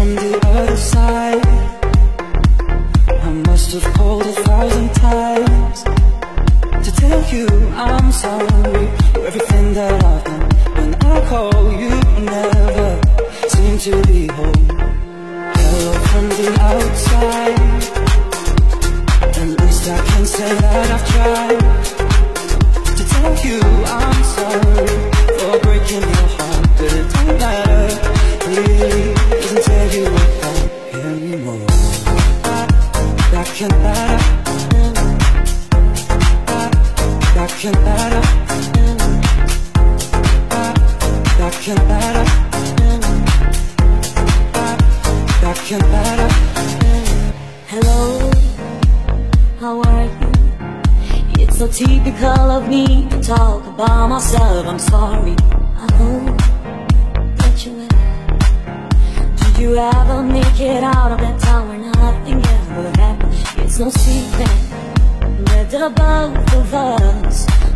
from the other side. I must have called a thousand times To tell you I'm sorry For everything that I've done. When I call you never seem to be home. Hello from the outside. At least I can say that I've tried. Better. Hello, how are you? It's so typical of me to talk about myself. I'm sorry. I hope that you you ever make it out? no secret. Read about the us.